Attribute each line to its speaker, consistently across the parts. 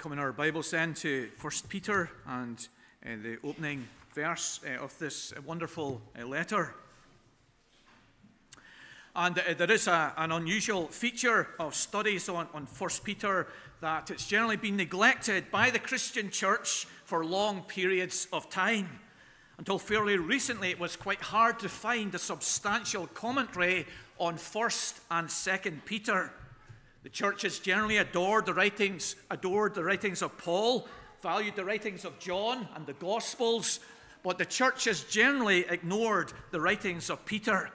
Speaker 1: come in our Bibles then to 1 Peter and uh, the opening verse uh, of this wonderful uh, letter. And uh, there is a, an unusual feature of studies on, on 1 Peter that it's generally been neglected by the Christian church for long periods of time. Until fairly recently, it was quite hard to find a substantial commentary on 1st and 2nd Peter. The church has generally adored the writings, adored the writings of Paul, valued the writings of John and the Gospels, but the church has generally ignored the writings of Peter.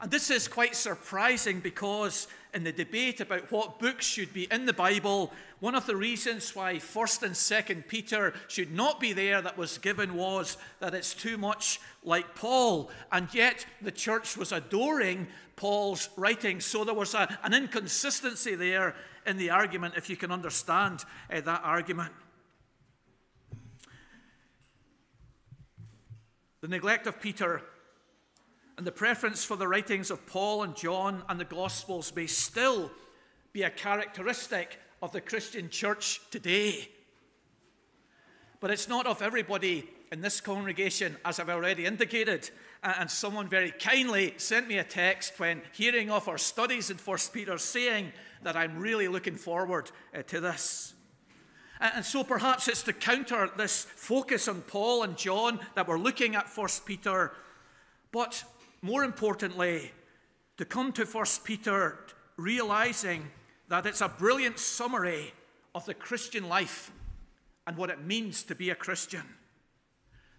Speaker 1: And this is quite surprising because in the debate about what books should be in the Bible, one of the reasons why 1st and 2nd Peter should not be there that was given was that it's too much like Paul. And yet the church was adoring Paul's writings. So there was a, an inconsistency there in the argument, if you can understand uh, that argument. The neglect of Peter and the preference for the writings of Paul and John and the Gospels may still be a characteristic of the Christian church today. But it's not of everybody in this congregation, as I've already indicated. And someone very kindly sent me a text when hearing of our studies in 1 Peter saying that I'm really looking forward uh, to this. And so perhaps it's to counter this focus on Paul and John that we're looking at 1 Peter. But more importantly, to come to 1 Peter realizing that it's a brilliant summary of the Christian life and what it means to be a Christian.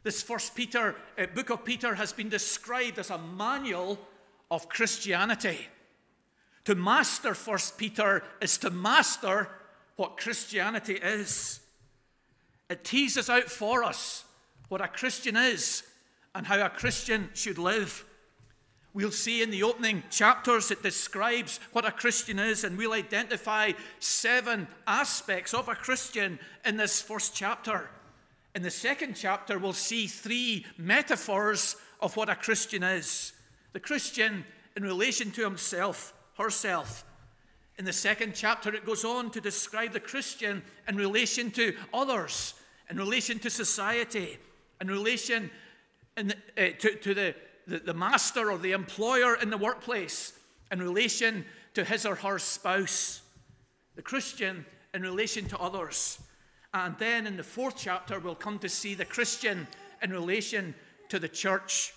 Speaker 1: This first Peter, uh, book of Peter has been described as a manual of Christianity. To master First Peter is to master what Christianity is. It teases out for us what a Christian is and how a Christian should live. We'll see in the opening chapters it describes what a Christian is, and we'll identify seven aspects of a Christian in this first chapter. In the second chapter, we'll see three metaphors of what a Christian is the Christian in relation to himself, herself. In the second chapter, it goes on to describe the Christian in relation to others, in relation to society, in relation in the, uh, to, to the the, the master or the employer in the workplace in relation to his or her spouse, the Christian in relation to others. And then in the fourth chapter, we'll come to see the Christian in relation to the church.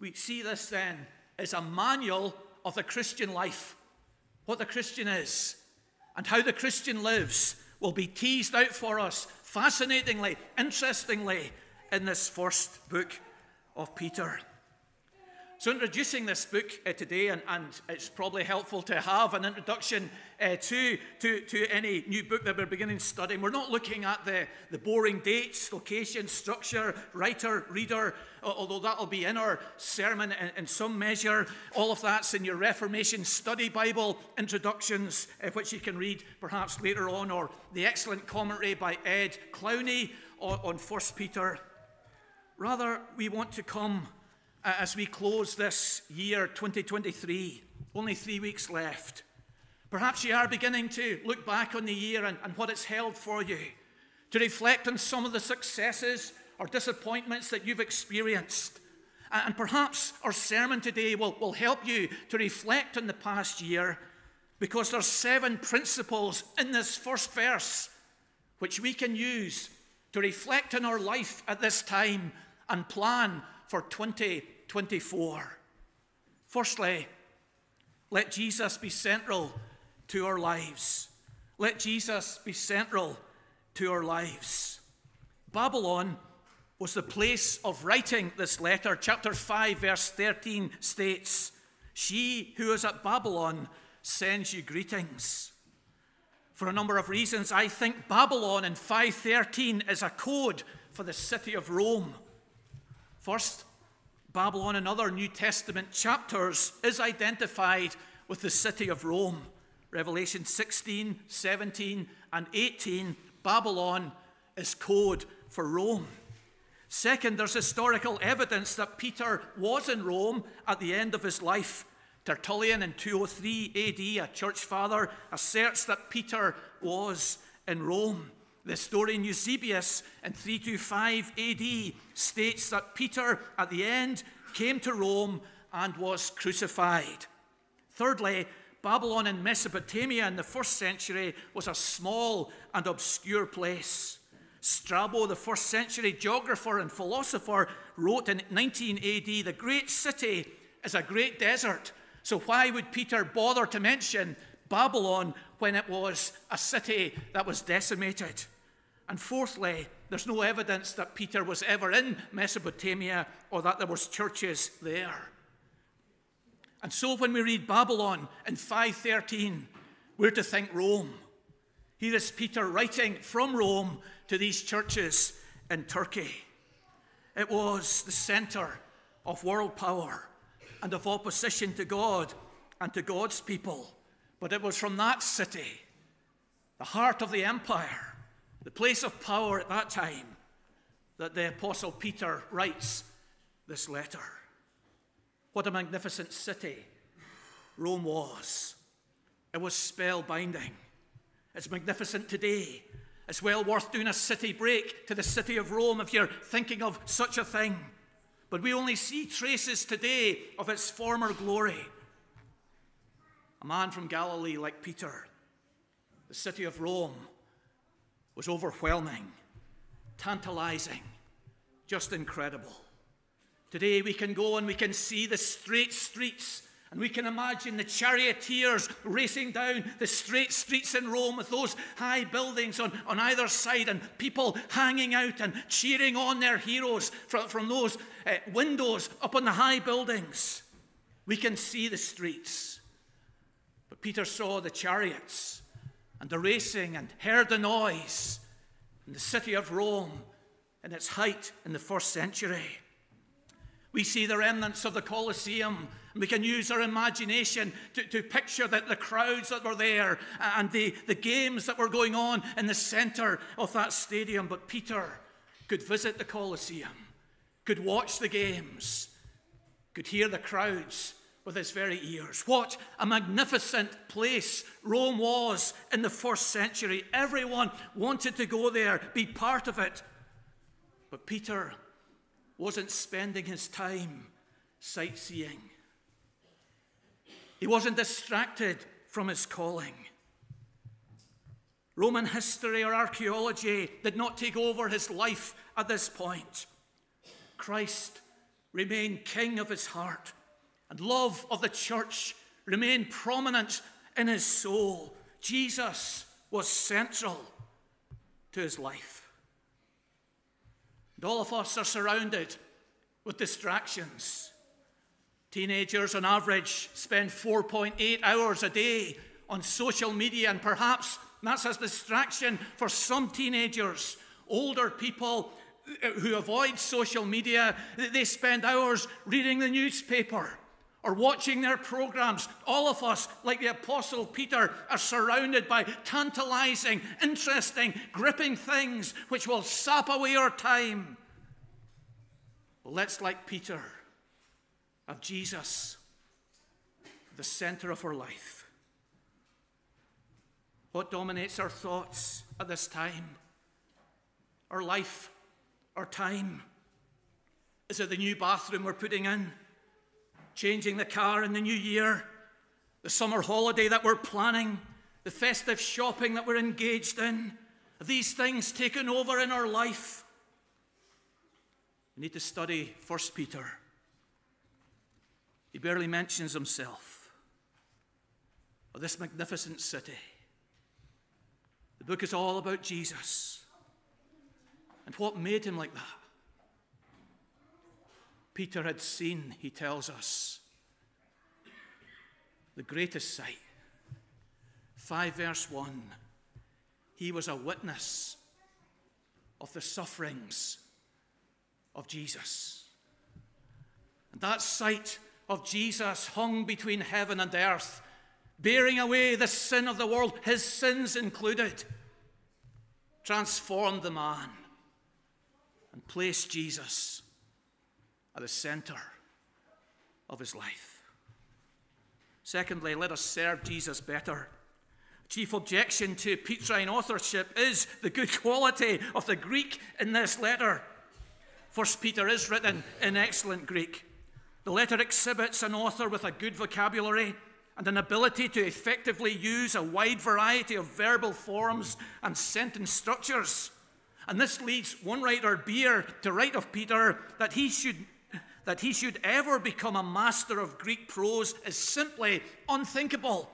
Speaker 1: We see this then as a manual of the Christian life, what the Christian is, and how the Christian lives will be teased out for us fascinatingly, interestingly, in this first book of Peter. So, introducing this book uh, today, and, and, it's probably helpful to have an introduction uh, to, to, to any new book that we're beginning studying. We're not looking at the, the boring dates, location, structure, writer, reader, although that'll be in our sermon in, in some measure. All of that's in your Reformation Study Bible introductions, uh, which you can read perhaps later on, or the excellent commentary by Ed Clowney on, on 1 Peter Rather, we want to come uh, as we close this year 2023, only three weeks left. Perhaps you are beginning to look back on the year and, and what it's held for you, to reflect on some of the successes or disappointments that you've experienced. And perhaps our sermon today will, will help you to reflect on the past year because there are seven principles in this first verse which we can use to reflect on our life at this time and plan for 2024. Firstly, let Jesus be central to our lives. Let Jesus be central to our lives. Babylon was the place of writing this letter. Chapter 5, verse 13 states, She who is at Babylon sends you greetings. For a number of reasons, I think Babylon in 513 is a code for the city of Rome. First, Babylon in other New Testament chapters is identified with the city of Rome. Revelation 16, 17, and 18, Babylon is code for Rome. Second, there's historical evidence that Peter was in Rome at the end of his life. Tertullian in 203 AD, a church father, asserts that Peter was in Rome. The historian Eusebius in 325 AD states that Peter, at the end, came to Rome and was crucified. Thirdly, Babylon in Mesopotamia in the first century was a small and obscure place. Strabo, the first century geographer and philosopher, wrote in 19 AD The great city is a great desert. So, why would Peter bother to mention Babylon when it was a city that was decimated? And fourthly, there's no evidence that Peter was ever in Mesopotamia or that there was churches there. And so when we read Babylon in 513, we're to think Rome. Here is Peter writing from Rome to these churches in Turkey. It was the center of world power and of opposition to God and to God's people. But it was from that city, the heart of the empire, the place of power at that time, that the Apostle Peter writes this letter. What a magnificent city Rome was. It was spellbinding. It's magnificent today. It's well worth doing a city break to the city of Rome if you're thinking of such a thing. But we only see traces today of its former glory. A man from Galilee like Peter, the city of Rome, was overwhelming, tantalizing, just incredible. Today we can go and we can see the straight streets and we can imagine the charioteers racing down the straight streets in Rome with those high buildings on, on either side and people hanging out and cheering on their heroes from, from those uh, windows up on the high buildings. We can see the streets. But Peter saw the chariots and the racing and heard the noise in the city of Rome in its height in the first century. We see the remnants of the Colosseum and we can use our imagination to, to picture that the crowds that were there uh, and the, the games that were going on in the center of that stadium. But Peter could visit the Colosseum, could watch the games, could hear the crowds with his very ears. What a magnificent place Rome was in the first century. Everyone wanted to go there, be part of it. But Peter wasn't spending his time sightseeing. He wasn't distracted from his calling. Roman history or archaeology did not take over his life at this point. Christ remained king of his heart, and love of the church remained prominent in his soul. Jesus was central to his life. And all of us are surrounded with distractions. Teenagers, on average, spend 4.8 hours a day on social media, and perhaps that's a distraction for some teenagers. Older people uh, who avoid social media, they spend hours reading the newspaper or watching their programs. All of us, like the Apostle Peter, are surrounded by tantalizing, interesting, gripping things which will sap away our time. Well, let's, like Peter, of Jesus, the center of our life. What dominates our thoughts at this time? Our life, our time? Is it the new bathroom we're putting in? Changing the car in the new year? The summer holiday that we're planning? The festive shopping that we're engaged in, these things taken over in our life? We need to study 1 Peter he barely mentions himself or this magnificent city. The book is all about Jesus and what made him like that. Peter had seen, he tells us, the greatest sight. 5 verse 1 He was a witness of the sufferings of Jesus. And that sight of Jesus hung between heaven and earth, bearing away the sin of the world, his sins included, transformed the man and placed Jesus at the center of his life. Secondly, let us serve Jesus better. chief objection to Petrine authorship is the good quality of the Greek in this letter. First Peter is written in excellent Greek. The letter exhibits an author with a good vocabulary and an ability to effectively use a wide variety of verbal forms and sentence structures. And this leads one writer, Beare, to write of Peter that he should that he should ever become a master of Greek prose is simply unthinkable.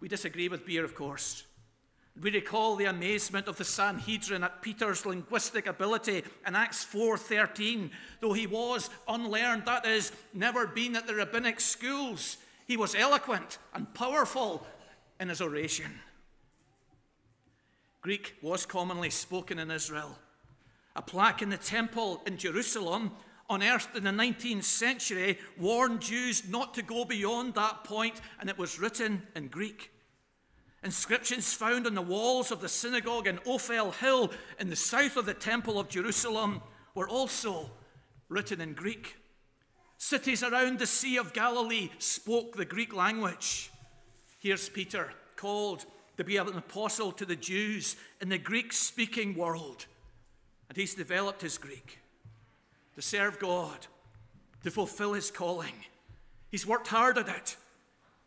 Speaker 1: We disagree with Beare, of course. We recall the amazement of the Sanhedrin at Peter's linguistic ability in Acts 4:13. Though he was unlearned, that is, never been at the rabbinic schools, he was eloquent and powerful in his oration. Greek was commonly spoken in Israel. A plaque in the temple in Jerusalem, unearthed in the 19th century, warned Jews not to go beyond that point, and it was written in Greek. Inscriptions found on the walls of the synagogue in Ophel Hill in the south of the Temple of Jerusalem were also written in Greek. Cities around the Sea of Galilee spoke the Greek language. Here's Peter, called to be an apostle to the Jews in the Greek speaking world. And he's developed his Greek to serve God, to fulfill his calling. He's worked hard at it.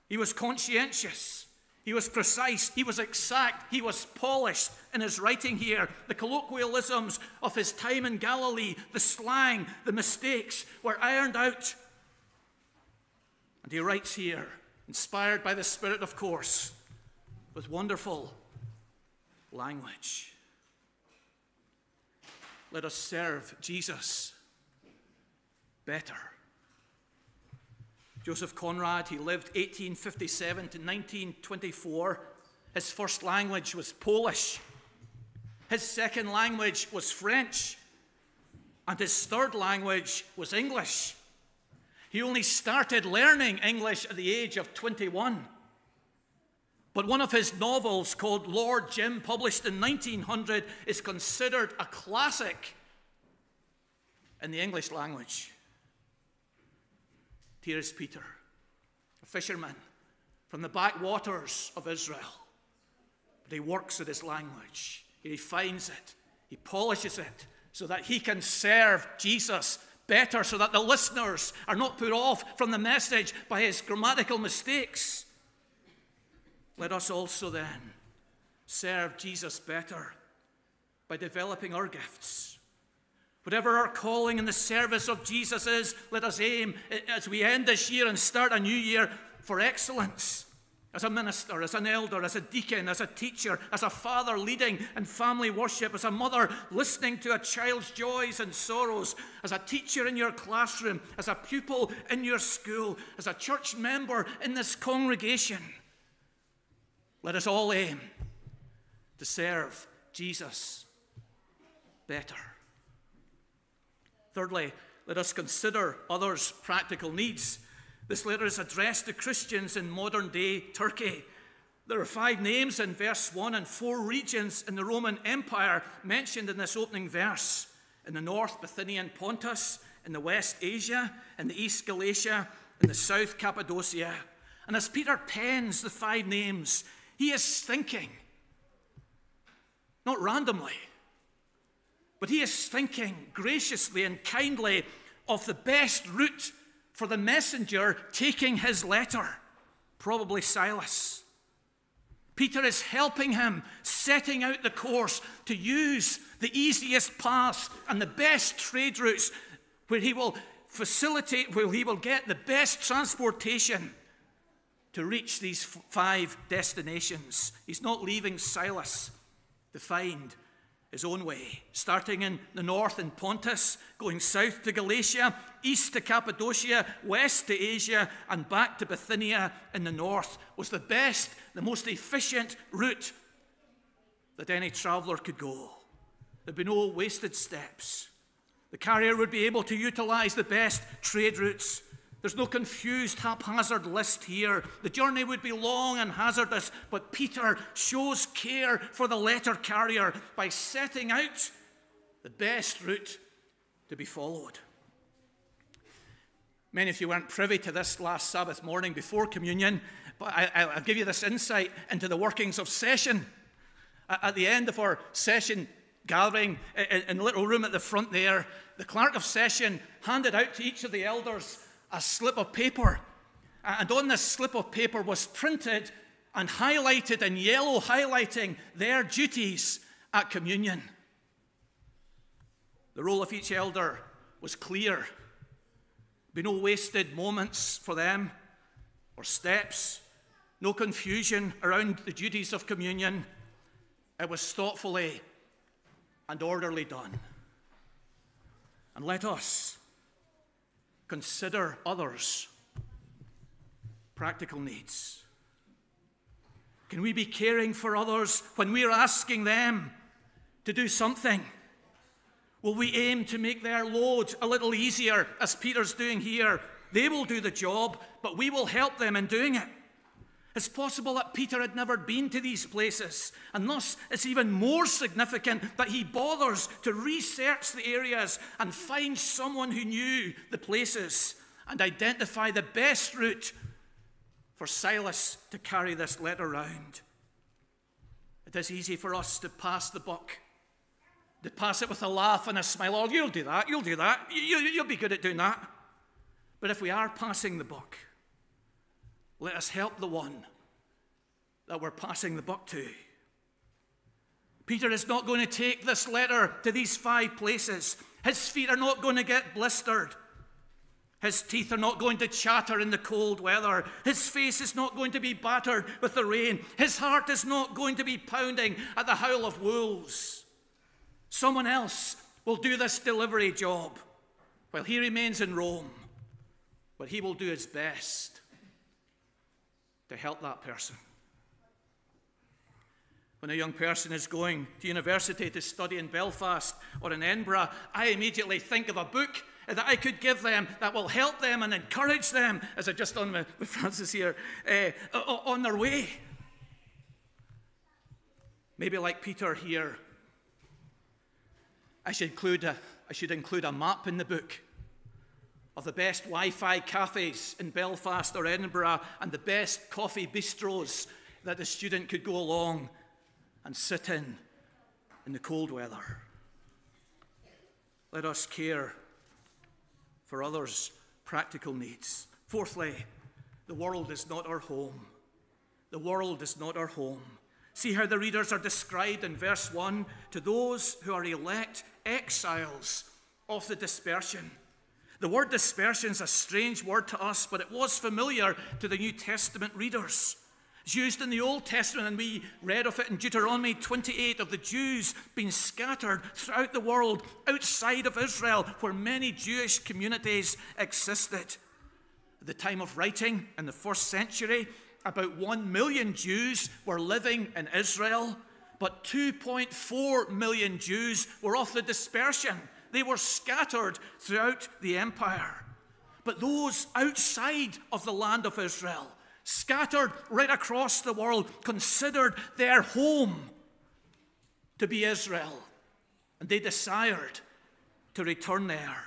Speaker 1: He was conscientious. He was precise, he was exact, he was polished in his writing here. The colloquialisms of his time in Galilee, the slang, the mistakes were ironed out. And he writes here, inspired by the Spirit, of course, with wonderful language. Let us serve Jesus better. Joseph Conrad, he lived 1857 to 1924. His first language was Polish. His second language was French. And his third language was English. He only started learning English at the age of 21. But one of his novels, called Lord Jim, published in 1900, is considered a classic in the English language. Here is Peter, a fisherman from the backwaters of Israel. But he works at his language, he refines it, he polishes it so that he can serve Jesus better, so that the listeners are not put off from the message by his grammatical mistakes. Let us also then serve Jesus better by developing our gifts Whatever our calling in the service of Jesus is, let us aim as we end this year and start a new year for excellence. As a minister, as an elder, as a deacon, as a teacher, as a father leading in family worship, as a mother listening to a child's joys and sorrows, as a teacher in your classroom, as a pupil in your school, as a church member in this congregation. Let us all aim to serve Jesus better. Thirdly, let us consider others' practical needs. This letter is addressed to Christians in modern day Turkey. There are five names in verse 1 and four regions in the Roman Empire mentioned in this opening verse. In the north, Bithynia and Pontus. In the west, Asia. In the east, Galatia. In the south, Cappadocia. And as Peter pens the five names, he is thinking, not randomly, but he is thinking graciously and kindly of the best route for the messenger taking his letter, probably Silas. Peter is helping him, setting out the course to use the easiest paths and the best trade routes where he will facilitate, where he will get the best transportation to reach these five destinations. He's not leaving Silas to find his own way, starting in the north in Pontus, going south to Galatia, east to Cappadocia, west to Asia, and back to Bithynia in the north, was the best, the most efficient route that any traveller could go. There'd be no wasted steps. The carrier would be able to utilize the best trade routes there's no confused, haphazard list here. The journey would be long and hazardous, but Peter shows care for the letter carrier by setting out the best route to be followed. Many of you weren't privy to this last Sabbath morning before communion, but I, will give you this insight into the workings of session. At the end of our session gathering in the little room at the front there, the clerk of session handed out to each of the elders a slip of paper. And on this slip of paper was printed and highlighted in yellow, highlighting their duties at communion. The role of each elder was clear. Be no wasted moments for them or steps, no confusion around the duties of communion. It was thoughtfully and orderly done. And let us consider others' practical needs. Can we be caring for others when we are asking them to do something? Will we aim to make their load a little easier, as Peter's doing here? They will do the job, but we will help them in doing it. It's possible that Peter had never been to these places, and thus it's even more significant that he bothers to research the areas and find someone who knew the places and identify the best route for Silas to carry this letter round. It is easy for us to pass the buck, to pass it with a laugh and a smile. Oh, you'll do that, you'll do that, you, will be good at doing that. But if we are passing the buck, let us help the one that we're passing the buck to. Peter is not going to take this letter to these five places. His feet are not going to get blistered. His teeth are not going to chatter in the cold weather. His face is not going to be battered with the rain. His heart is not going to be pounding at the howl of wolves. Someone else will do this delivery job while he remains in Rome, but he will do his best to help that person. When a young person is going to university to study in Belfast or in Edinburgh, I immediately think of a book that I could give them that will help them and encourage them, as I just done with, Francis here, uh, on their way. Maybe like Peter here, I should include a, I should include a map in the book of the best Wi Fi cafes in Belfast or Edinburgh and the best coffee bistros that the student could go along and sit in in the cold weather. Let us care for others' practical needs. Fourthly, the world is not our home. The world is not our home. See how the readers are described in verse 1 to those who are elect exiles of the dispersion. The word dispersion is a strange word to us, but it was familiar to the New Testament readers. It's used in the Old Testament, and we read of it in Deuteronomy 28 of the Jews being scattered throughout the world outside of Israel, where many Jewish communities existed. At the time of writing, in the first century, about 1 million Jews were living in Israel, but 2.4 million Jews were off the dispersion they were scattered throughout the empire. But those outside of the land of Israel, scattered right across the world, considered their home to be Israel. And they desired to return there.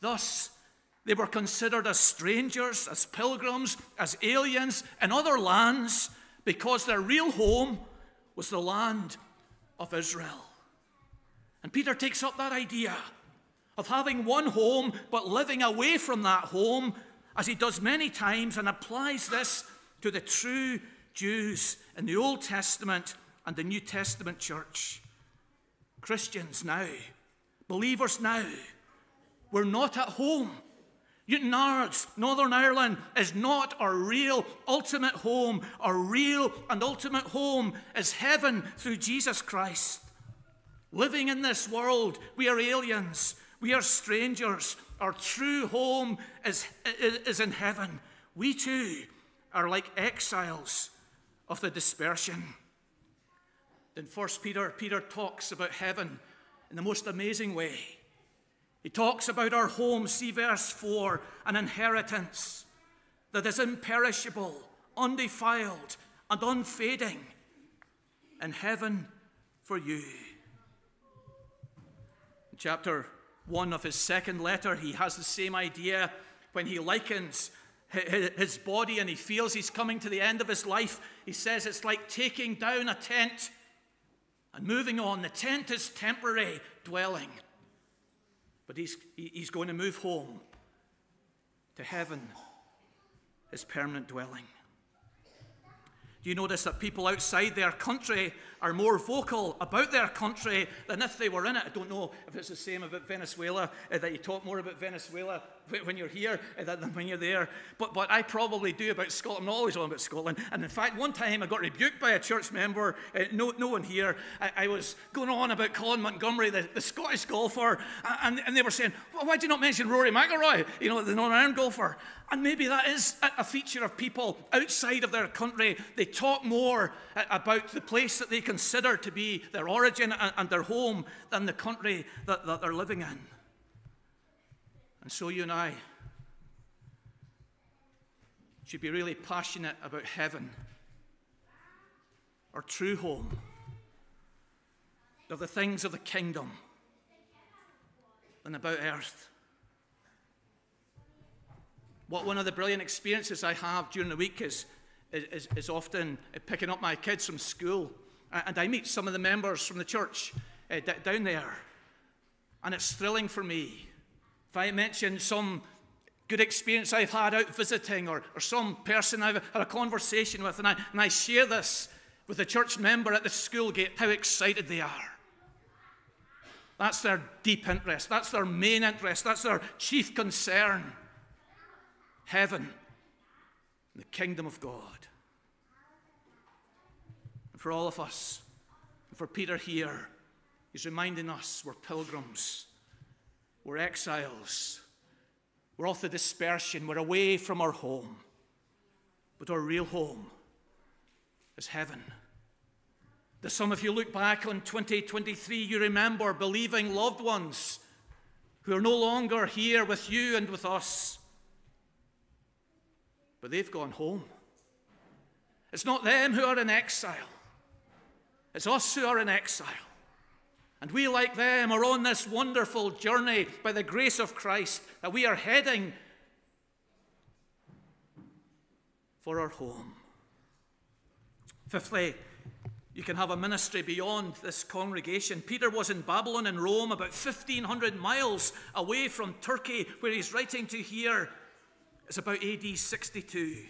Speaker 1: Thus, they were considered as strangers, as pilgrims, as aliens in other lands because their real home was the land of Israel. And Peter takes up that idea of having one home but living away from that home, as he does many times, and applies this to the true Jews in the Old Testament and the New Testament church. Christians now, believers now, we're not at home. Newtownards, Northern Ireland, is not our real ultimate home. Our real and ultimate home is heaven through Jesus Christ. Living in this world, we are aliens, we are strangers. Our true home is, is in heaven. We too are like exiles of the dispersion. In 1 Peter, Peter talks about heaven in the most amazing way. He talks about our home, see verse 4, an inheritance that is imperishable, undefiled, and unfading in heaven for you chapter 1 of his second letter, he has the same idea when he likens his body and he feels he's coming to the end of his life, he says it's like taking down a tent and moving on. The tent is temporary dwelling, but he's, he's going to move home to heaven, his permanent dwelling. Do you notice that people outside their country are more vocal about their country than if they were in it? I don't know if it's the same about Venezuela, uh, that you talk more about Venezuela when you're here uh, than when you're there. But, but I probably do about Scotland. I'm always on about Scotland. And in fact, one time I got rebuked by a church member, uh, no, no one here. I, I, was going on about Colin Montgomerie, the, the Scottish golfer, and, and they were saying, well, why do you not mention Rory McIlroy, you know, the Ireland golfer? And maybe that is a feature of people outside of their country. They talk more about the place that they consider to be their origin and their home than the country that, that they're living in. And so you and I should be really passionate about heaven, our true home, of the things of the kingdom, than about earth. What one of the brilliant experiences I have during the week is, is, is often picking up my kids from school. And I meet some of the members from the church uh, down there. And it's thrilling for me. If I mention some good experience I've had out visiting or, or some person I've had a conversation with, and I, and I share this with a church member at the school gate, how excited they are. That's their deep interest. That's their main interest. That's their chief concern heaven, the kingdom of God. For all of us, and for Peter here, he's reminding us we're pilgrims, we're exiles, we're off the dispersion, we're away from our home. But our real home is heaven. That some of you look back on 2023, you remember believing loved ones who are no longer here with you and with us but they've gone home. It's not them who are in exile, it's us who are in exile. And we, like them, are on this wonderful journey by the grace of Christ that we are heading for our home. Fifthly, you can have a ministry beyond this congregation. Peter was in Babylon and Rome, about 1,500 miles away from Turkey, where he's writing to here it's about AD 62.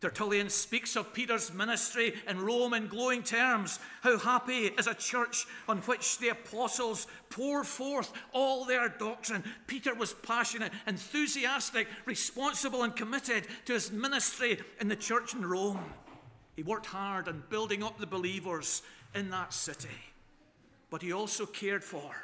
Speaker 1: Tertullian speaks of Peter's ministry in Rome in glowing terms. How happy is a church on which the apostles pour forth all their doctrine. Peter was passionate, enthusiastic, responsible, and committed to his ministry in the church in Rome. He worked hard on building up the believers in that city. But he also cared for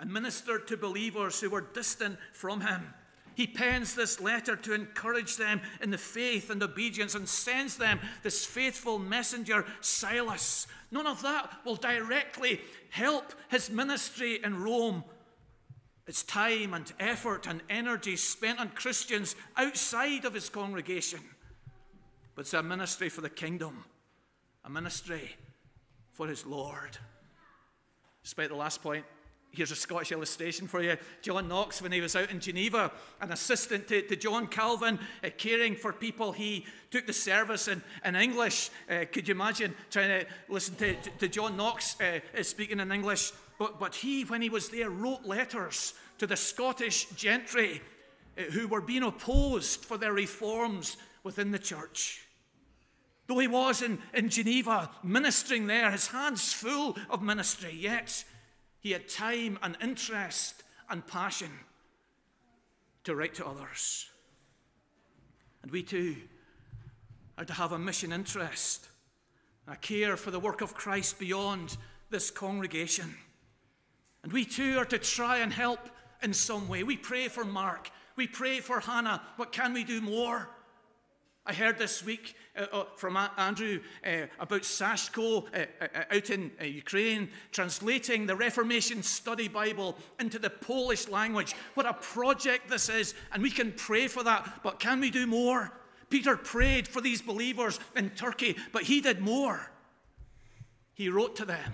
Speaker 1: and ministered to believers who were distant from him. He pens this letter to encourage them in the faith and obedience and sends them this faithful messenger, Silas. None of that will directly help his ministry in Rome. It's time and effort and energy spent on Christians outside of his congregation. But it's a ministry for the kingdom, a ministry for his Lord. Despite the last point, Here's a Scottish illustration for you. John Knox, when he was out in Geneva, an assistant to, to John Calvin, uh, caring for people, he took the service in, in English. Uh, could you imagine trying to listen to, to, to John Knox uh, speaking in English? But, but he, when he was there, wrote letters to the Scottish gentry uh, who were being opposed for their reforms within the church. Though he was in, in Geneva ministering there, his hands full of ministry, yet he had time and interest and passion to write to others. And we too are to have a mission interest, a care for the work of Christ beyond this congregation. And we too are to try and help in some way. We pray for Mark, we pray for Hannah, but can we do more? I heard this week uh, uh, from Andrew uh, about Sashko out in Ukraine, translating the Reformation Study Bible into the Polish language. What a project this is, and we can pray for that, but can we do more? Peter prayed for these believers in Turkey, but he did more. He wrote to them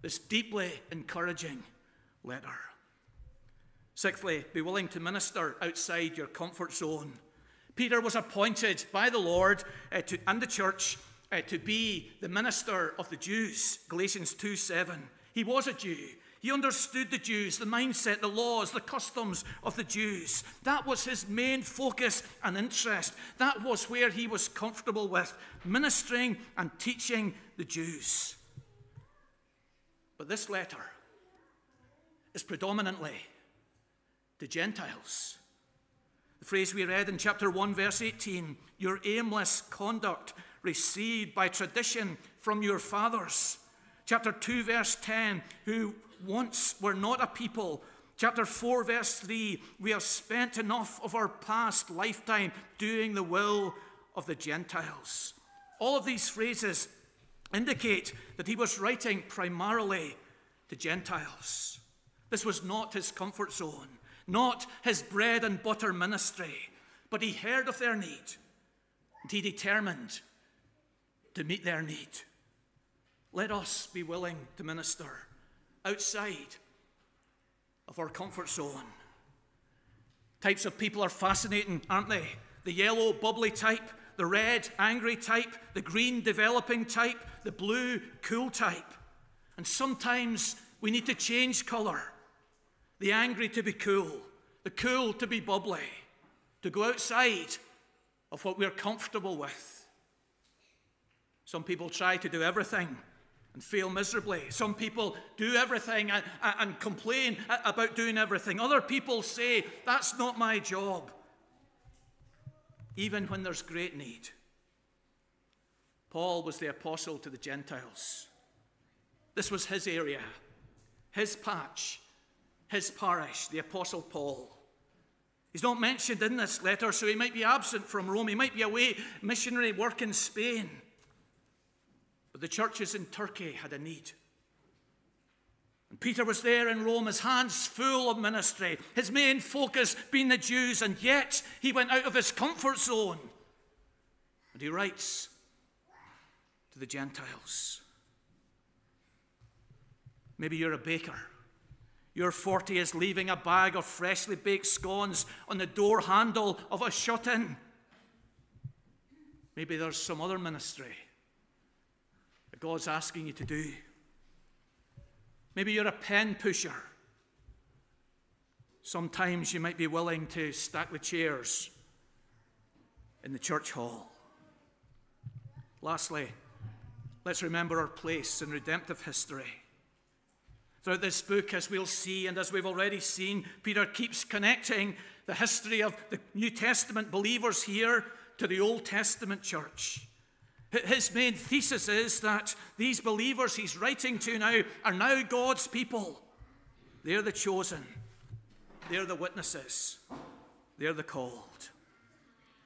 Speaker 1: this deeply encouraging letter. Sixthly, be willing to minister outside your comfort zone. Peter was appointed by the Lord uh, to, and the church uh, to be the minister of the Jews. Galatians 2 7. He was a Jew. He understood the Jews, the mindset, the laws, the customs of the Jews. That was his main focus and interest. That was where he was comfortable with, ministering and teaching the Jews. But this letter is predominantly to Gentiles. The phrase we read in chapter 1, verse 18 your aimless conduct received by tradition from your fathers. Chapter 2, verse 10 who once were not a people. Chapter 4, verse 3 we have spent enough of our past lifetime doing the will of the Gentiles. All of these phrases indicate that he was writing primarily to Gentiles. This was not his comfort zone, not his bread and butter ministry, but he heard of their need and he determined to meet their need. Let us be willing to minister outside of our comfort zone. Types of people are fascinating, aren't they? The yellow, bubbly type, the red, angry type, the green, developing type, the blue, cool type. And sometimes we need to change colour. The angry to be cool, the cool to be bubbly, to go outside of what we're comfortable with. Some people try to do everything and fail miserably. Some people do everything and, and, complain about doing everything. Other people say, That's not my job, even when there's great need. Paul was the apostle to the Gentiles. This was his area, his patch, his parish, the apostle Paul. He's not mentioned in this letter, so he might be absent from Rome. He might be away missionary work in Spain. But the churches in Turkey had a need. And Peter was there in Rome, his hands full of ministry, his main focus being the Jews, and yet he went out of his comfort zone. And he writes to the Gentiles. Maybe you're a baker. Your 40 is leaving a bag of freshly baked scones on the door handle of a shut in. Maybe there's some other ministry that God's asking you to do. Maybe you're a pen pusher. Sometimes you might be willing to stack the chairs in the church hall. Lastly, let's remember our place in redemptive history. Throughout this book, as we'll see, and as we've already seen, Peter keeps connecting the history of the New Testament believers here to the Old Testament church. His main thesis is that these believers he's writing to now are now God's people. They're the chosen, they're the witnesses, they're the called.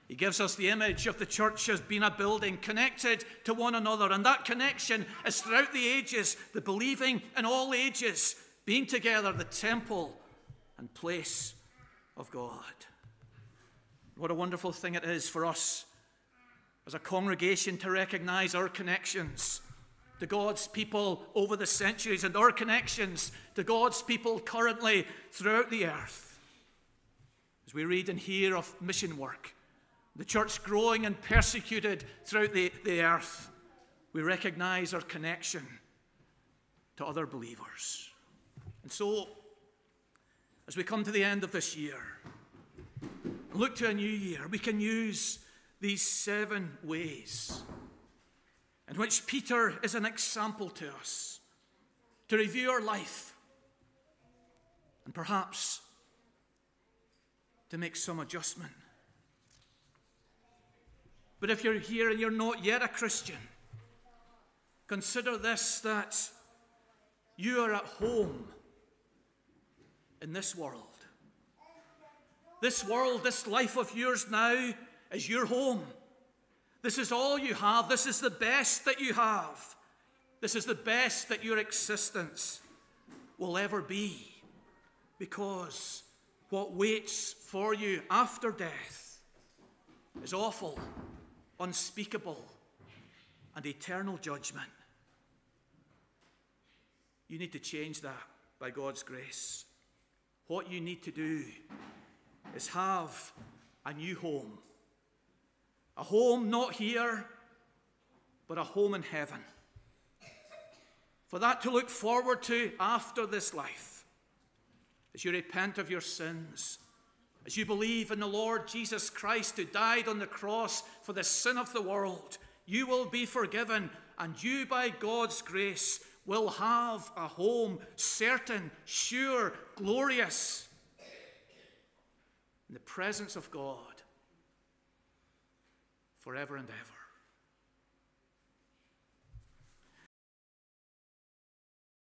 Speaker 1: He gives us the image of the church as being a building connected to one another, and that connection is throughout the ages, the believing in all ages, being together, the temple and place of God. What a wonderful thing it is for us as a congregation to recognize our connections to God's people over the centuries and our connections to God's people currently throughout the earth. As we read and hear of mission work, the church growing and persecuted throughout the, the earth, we recognize our connection to other believers. And so, as we come to the end of this year, look to a new year, we can use these seven ways in which Peter is an example to us to review our life and perhaps to make some adjustment. But if you're here and you're not yet a Christian, consider this that you are at home in this world. This world, this life of yours now, is your home. This is all you have. This is the best that you have. This is the best that your existence will ever be. Because what waits for you after death is awful unspeakable, and eternal judgment. You need to change that by God's grace. what you need to do is have a new home. A home not here, but a home in heaven. For that to look forward to after this life, as you repent of your sins, as you believe in the Lord Jesus Christ who died on the cross for the sin of the world, you will be forgiven, and you, by God's grace, will have a home certain, sure, glorious, in the presence of God forever and ever.